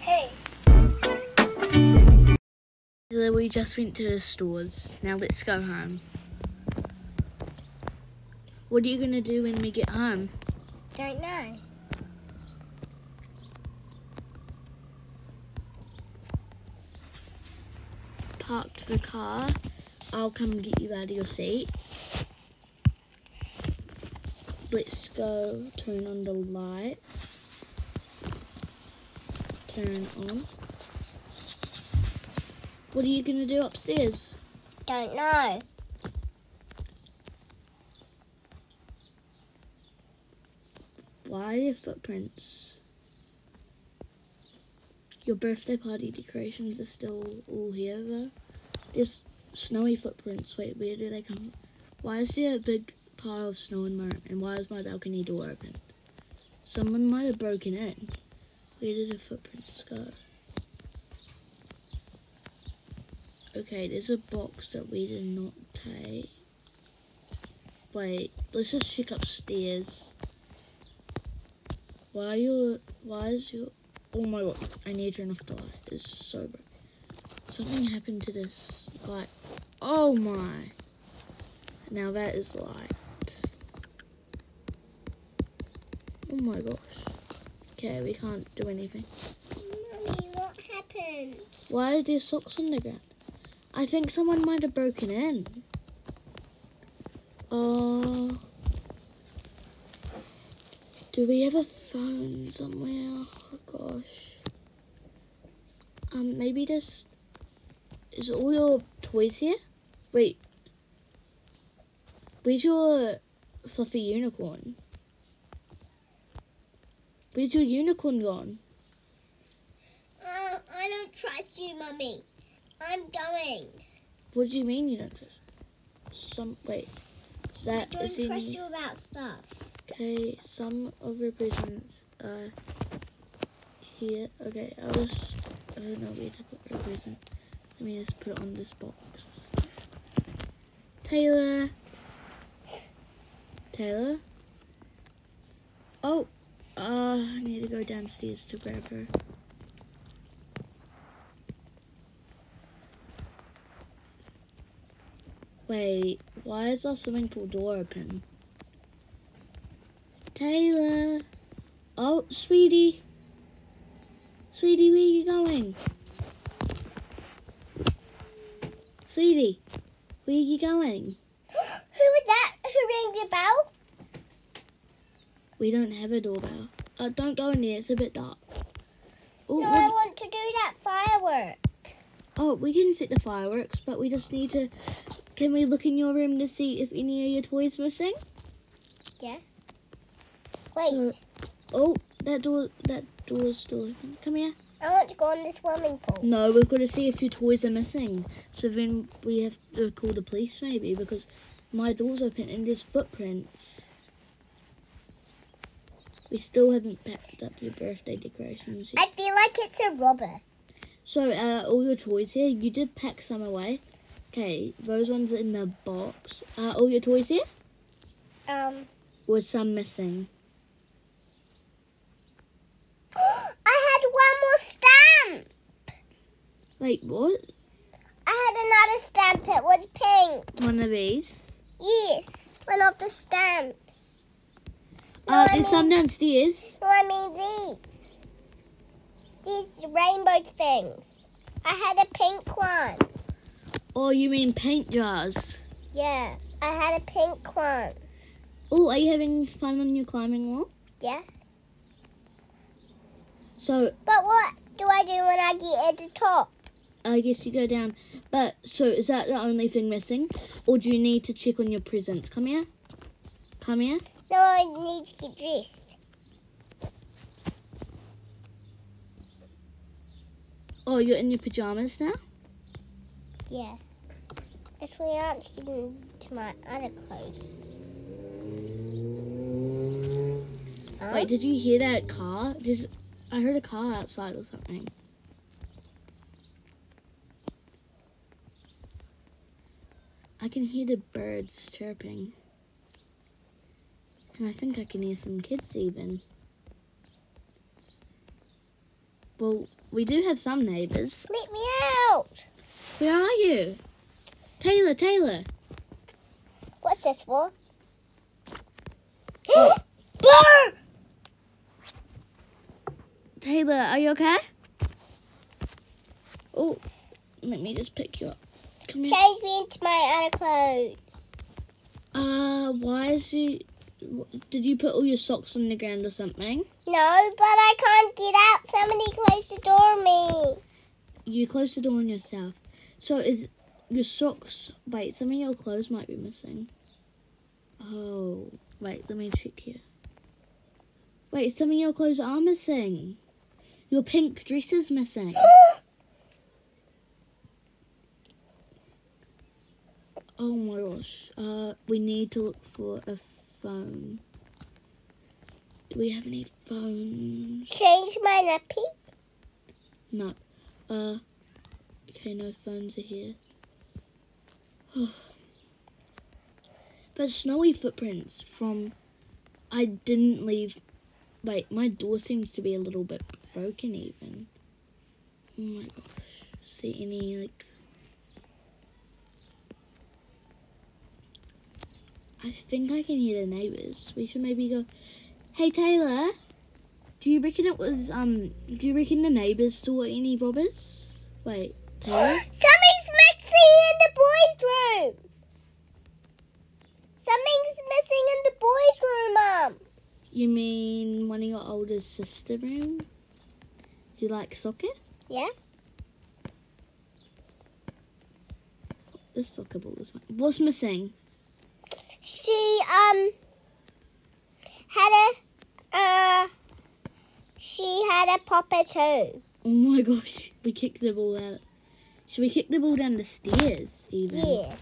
Hey. We just went to the stores. Now let's go home. What are you gonna do when we get home? Don't know. Parked the car. I'll come get you out of your seat. Let's go turn on the lights. Turn on. What are you gonna do upstairs? Don't know. Why are there footprints? Your birthday party decorations are still all here though. There's snowy footprints. Wait, where do they come from? Why is there a big pile of snow and mud? And why is my balcony door open? Someone might have broken in. Where did the footprints go? Okay, there's a box that we did not take. Wait, let's just check upstairs. Why are you? Why is your? Oh my god! I need to turn off the light. It's so bright. Something happened to this light. Oh my! Now that is light. Oh my gosh. Okay, we can't do anything. Mommy, what happened? Why are there socks on the ground? I think someone might have broken in. Oh. Do we have a phone somewhere? Oh gosh. Um, maybe just. Is all your toys here? Wait. Where's your fluffy unicorn? Where's your unicorn gone? Uh, I don't trust you, Mummy. I'm going. What do you mean you don't trust? Some wait. Is that I Don't is trust you about stuff. Okay, some of your presents are here. Okay, I'll just I don't know where to put your present. Let me just put it on this box. Taylor. Taylor. Oh, uh, I need to go downstairs to grab her. Wait, why is our swimming pool door open? Taylor. Oh, sweetie. Sweetie, where are you going? Sweetie, where are you going? Who was that? Who rang the bell? We don't have a doorbell. Uh, don't go in there, it's a bit dark. Oh, No, I want to do that firework. oh, we can set the fireworks, but we just need to. Can we look in your room to see if any of your toys missing? Yeah. Wait, So- Oh, that door, that door is still open. Come here. I want to go in the swimming pool. No, we've got to see if your toys are missing. So then we have to call the police maybe because my door's open and there's footprints. We still haven't packed up your birthday decorations yet. I feel like it's a robber. So, uh, all your toys here, you did pack some away. Okay, those ones in the box. Are all your toys here? Um, Or some missing? I had one more stamp. Wait, what? I had another stamp. It was pink. One of these? Yes, one of the stamps. No, Uh, I there's some downstairs. No, I mean these. These rainbow things. I had a pink one. Oh, you mean paint jars? Yeah, I had a pink one. Oh, are you having fun on your climbing wall? Yeah. So, But what do I do when I get at the top? I guess you go down. But, so is that the only thing missing? Or do you need to check on your presents? Come here. Come here. No, I need to get dressed. Oh, you're in your pajamas now? Yeah. Actually, I'm getting to my other clothes. Wait, did you hear that car? I heard a car outside or something. I I can hear the birds chirping. And I think I can hear some kids even. Well, we do have some neighbours. Let me out. Where are you? Taylor, Taylor. What's this for? Bird! Taylor, are you okay? Oh, let me just pick you up. Come here. Change me into my other clothes. Uh, why is you... Did you put all your socks on the ground or something? No, but I can't get out. Somebody closed the door on me. You closed the door on yourself. So is your socks... Wait, some of your clothes might be missing. Oh, wait, let me check here. Wait, some of your clothes are missing. Your pink dress is missing. Oh my gosh. Uh, we need to look for a phone. Do we have any phones? Change my nappy. No. Uh, okay, no phones are here. but snowy footprints from. I didn't leave. Wait, my door seems to be a little bit broken even. Oh my gosh. See any, like. I think I can hear the neighbours. We should maybe go. Hey Taylor, do you reckon it was um? Do you reckon the neighbours saw any robbers? Wait, Taylor. Something's missing in the boys' room. Something's missing in the boys' room, Mum. You mean one of your older sister room? You like soccer? Yeah. This soccer ball is fine. What's missing? She um had a uh she had a popper too. Oh my gosh, we kicked the ball out. Should we kick the ball down the stairs even? Yeah.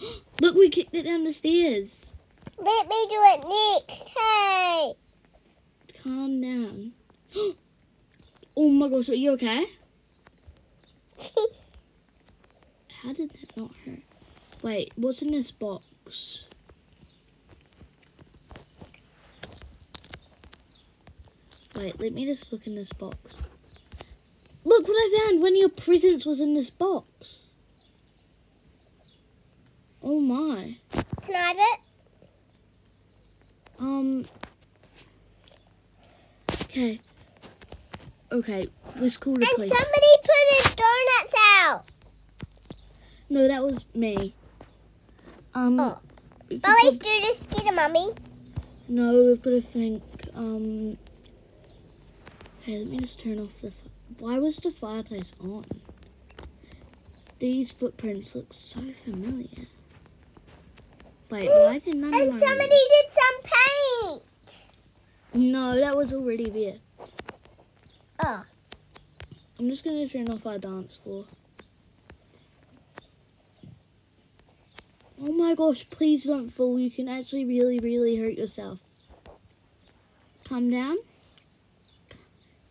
Look, we kicked it down the stairs. Let me do it next. Hey. Calm down. oh my gosh, are you okay? How did that not hurt? Wait, what's in this box? Wait, let me just look in this box. Look what I found! One of your presents was in this box. Oh my. Can I have it? Um. Okay. Okay, let's call the And police. somebody put his donuts out. No, that was me. Um. Oh. But let's do this together, Mummy. No, we've got to think. Um. Okay, let me just turn off the. Why was the fireplace on? These footprints look so familiar. Wait, why did none of And somebody did some paint. No, that was already there. Oh. I'm just gonna turn off our dance floor. Oh my gosh, please don't fall. You can actually really, really hurt yourself. Calm down.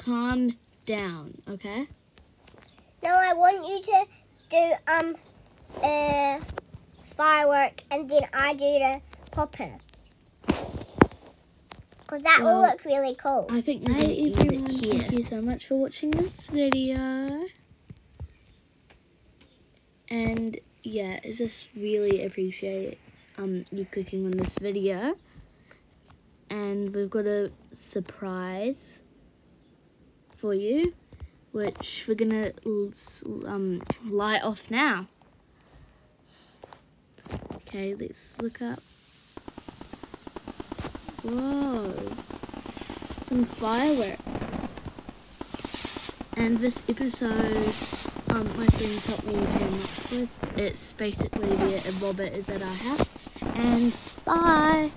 Calm down, okay? No, I want you to do um a firework and then I do the popper. Cause that will look really cool. I think we Hi can end everyone, thank you so much for watching this video. And yeah, I just really appreciate um you clicking on this video. And we've got a surprise for you, which we're gonna um light off now. Okay, let's look up. Whoa, some fireworks. And this episode um, my friends helped me very much with. It's basically where a robber is at our house. And bye!